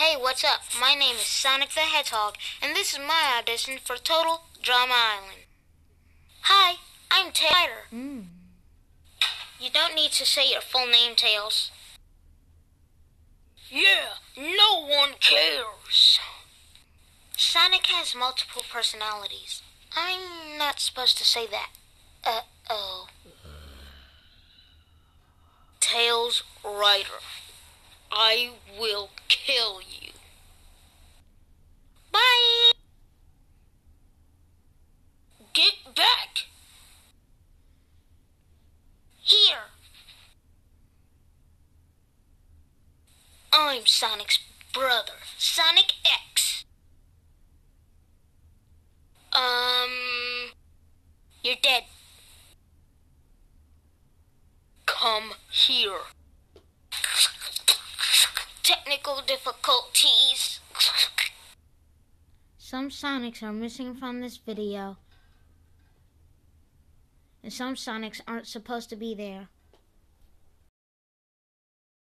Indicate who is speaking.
Speaker 1: Hey, what's up? My name is Sonic the Hedgehog, and this is my audition for Total Drama Island. Hi, I'm Taylor.
Speaker 2: Mm.
Speaker 1: You don't need to say your full name, Tails. Yeah, no one cares. Sonic has multiple personalities. I'm not supposed to say that. Uh oh. Tails Rider. I will kill you. Back! Here! I'm Sonic's brother, Sonic X. Um. You're dead. Come here. Technical difficulties.
Speaker 2: Some Sonics are missing from this video. And some Sonics aren't supposed to be there.